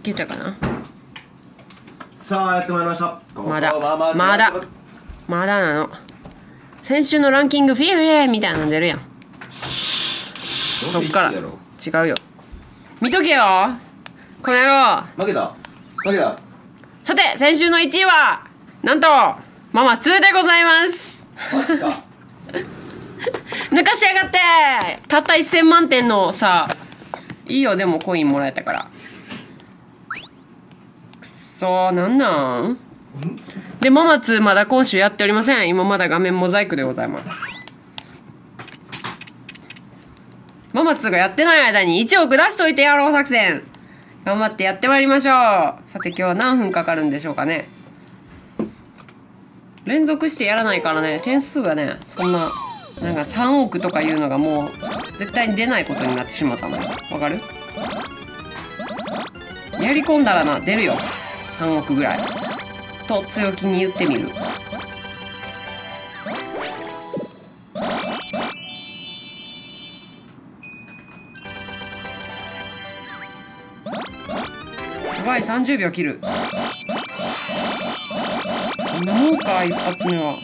いけちゃうかな？さあやってまいりました。まだ。ここはままだ。まだなの。先週のランキングフィールエみたいなの出るやん。そっから。違うよ。見とけよ。この野郎。負けた。負けた。さて先週の1位はなんとママ2でございます。マジか。抜かしやがって。たった1000万点のさいいよ。でもコインもらえたからくそなんなん。でママ2まだ今週やっておりません。今まだ画面モザイクでございます。ママ2がやってない間に1億出しといてやろう作戦。頑張ってやってまいりましょう。さて今日は何分かかるんでしょうかね。連続してやらないからね。点数がねそんななんか3億とかいうのがもう絶対に出ないことになってしまったのよ。わかる？やり込んだらな出るよ。3億ぐらい。と強気に言ってみる。やばい30秒切る。こんなもんか一発目は。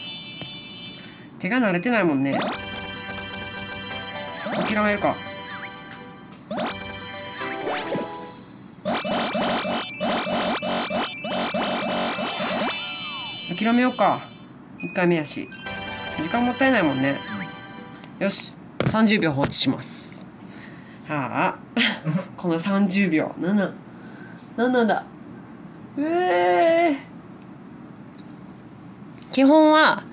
手が慣れてないもんね。諦めるか。諦めようか。1回目やし。時間もったいないもんね。よし。30秒放置します。はあ。この30秒。7何なんだええ基本は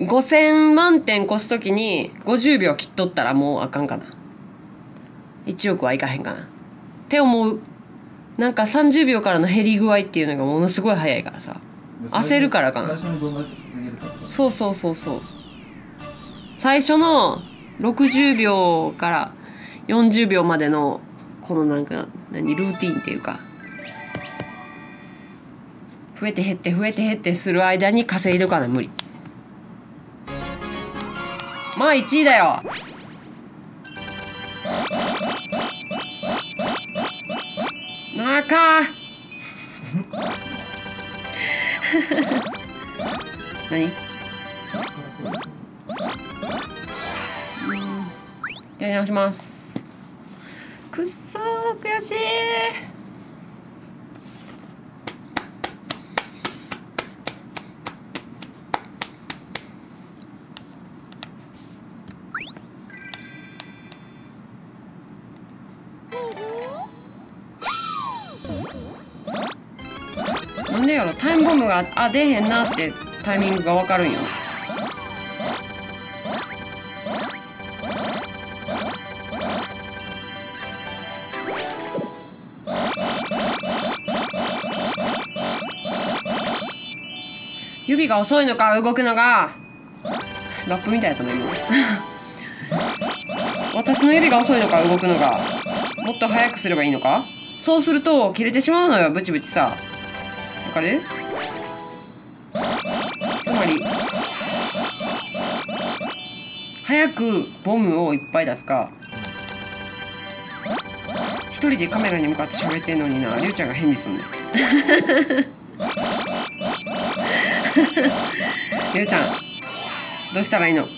5000万点越すときに50秒切っとったらもうあかんかな。1億はいかへんかな。って思う。なんか30秒からの減り具合っていうのがものすごい早いからさ焦るからかな。そうそうそうそう。最初の60秒から40秒までのこのなんか何ルーティンっていうか。増えて減って増えて減ってする間に稼いどかな無理。まあ1位だよ。なあか 何？うん。やり直します。くっそー悔しいろタイムボムがあ出へんなってタイミングが分かるんよ。指が遅いのか動くのがラップみたいだったね今。私の指が遅いのか動くのがもっと早くすればいいのか？そうすると切れてしまうのよブチブチさ。かるつまり。早くボムをいっぱい出すか。一人でカメラに向かって喋ってんのにな。りゅうちゃんが返事すんねん。りゅうちゃんどうしたらいいの？は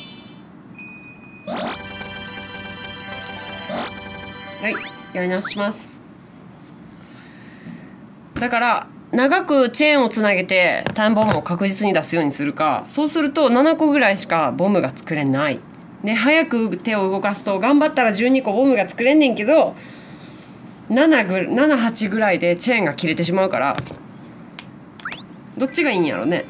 いやり直します。だから長くチェーンをつなげてタンボムを確実に出すようにするか。そうすると7個ぐらいしかボムが作れない。で早く手を動かすと頑張ったら12個ボムが作れんねんけど7ぐ78ぐらいでチェーンが切れてしまうからどっちがいいんやろね。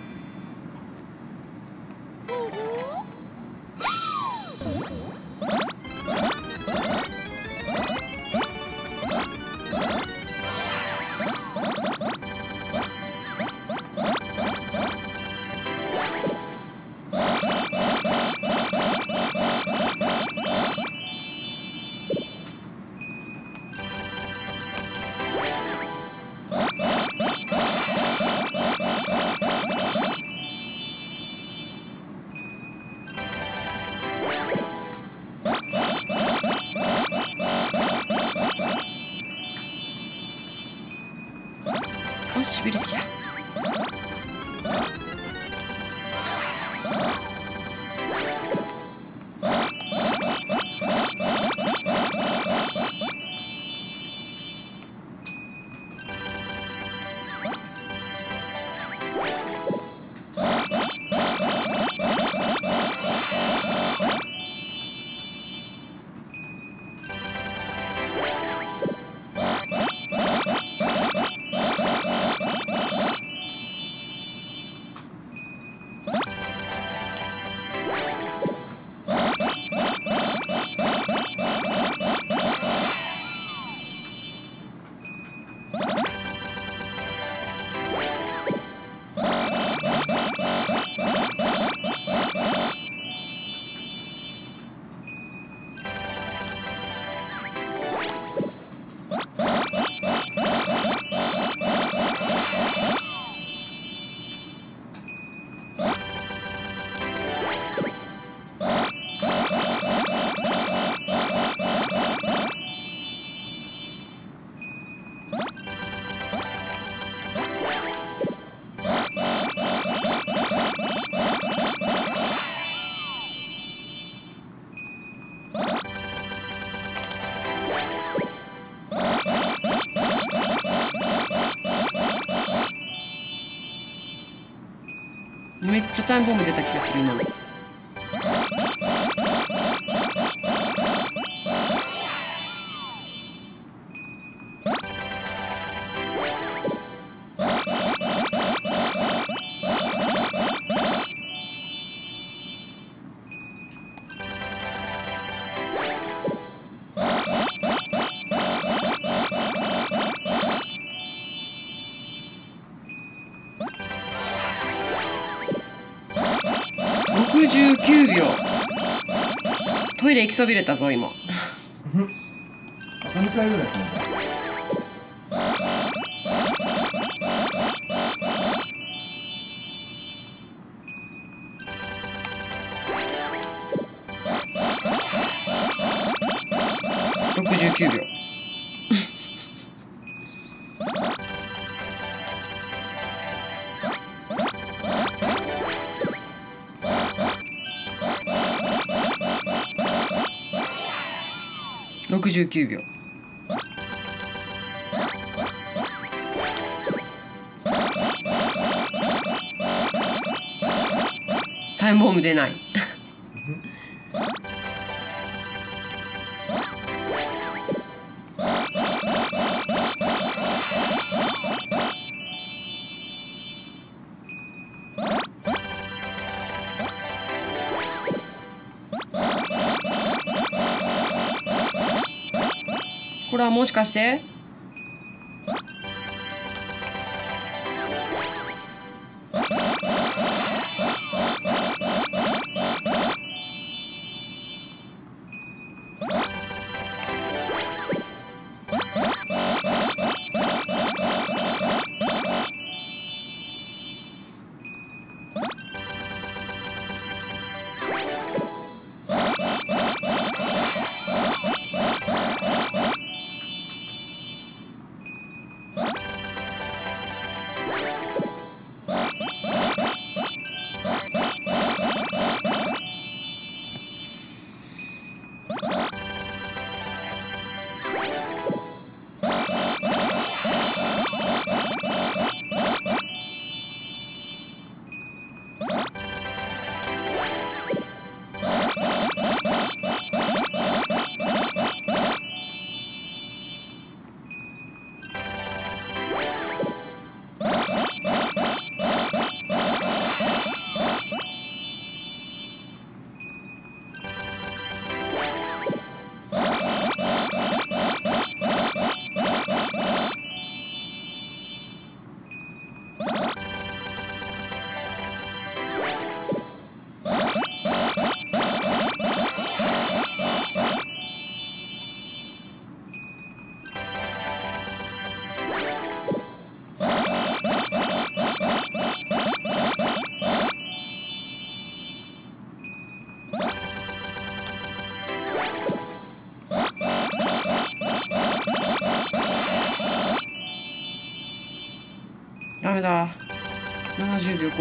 しびれてきた Zaten bu müddet takip edilmeli. 59秒。トイレ行きそびれたぞ今。回ぐらい69秒。タイムボム出ない。かして。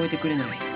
えてくれない。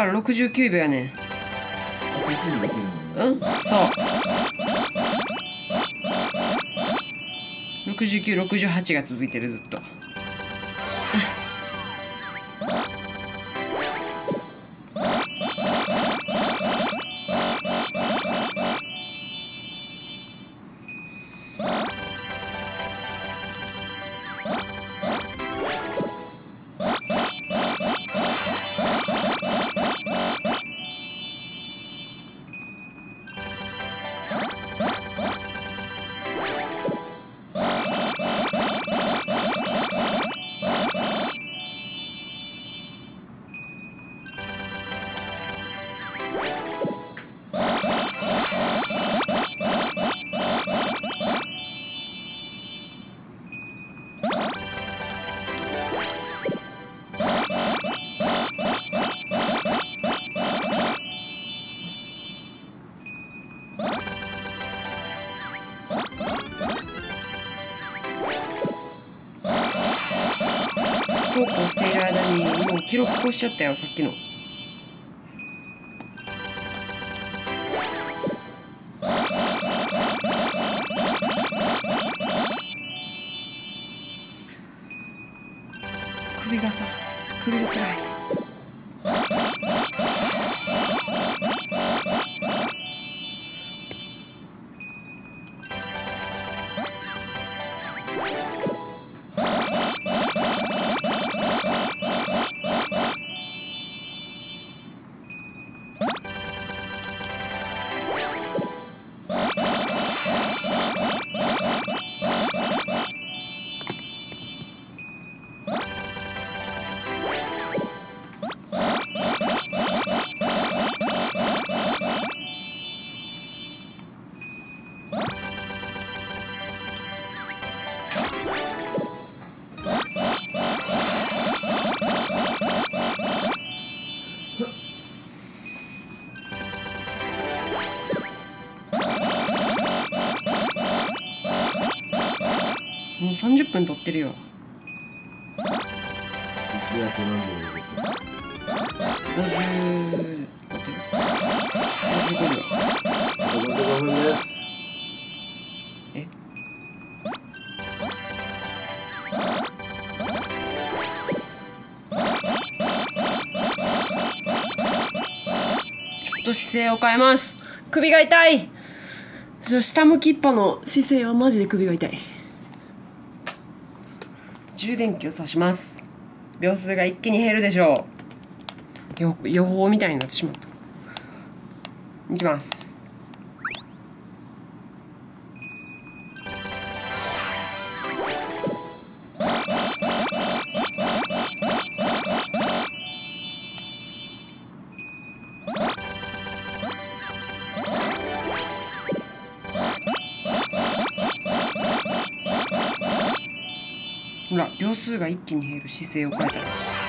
から69秒やねん。うんそう。6968が続いてるずっと。そうこうしている間にもう記録越しちゃったよさっきの。ってるよ。いやこれなんでよ50待って55秒残り5分ですえちょっと姿勢を変えます。首が痛い。ちょ下向きっぱの姿勢はマジで首が痛い。充電器を挿します。秒数が一気に減るでしょう。予報みたいになってしまった。いきます。数が一気に減る姿勢を変えたら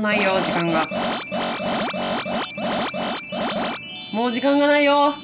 うないよ時間が。もう時間がないよ。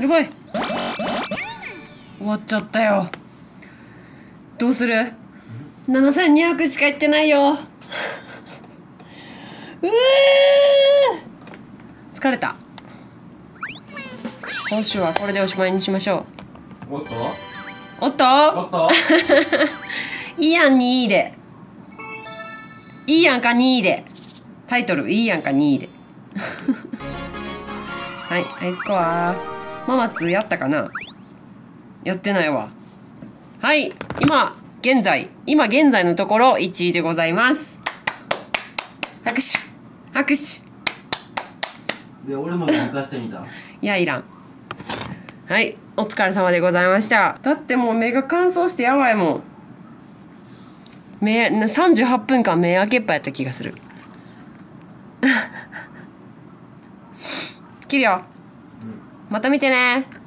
やばい。終わっちゃったよ。どうする？7200しかいってないよ。うえー！疲れた。今週はこれでおしまいにしましょう。おっと？おっと？おっと？いいやん2位で。いいやんか2位で。タイトルいいやんか2位で。はいアイスコアママツやったかな？やってないわ。はい今現在今現在のところ1位でございます。拍手拍手。で俺の抜かしてみた。いやいらん。はいお疲れ様でございました。だってもう目が乾燥してやばいもん。目な38分間目開けっぱやった気がする。切るよまた見てね。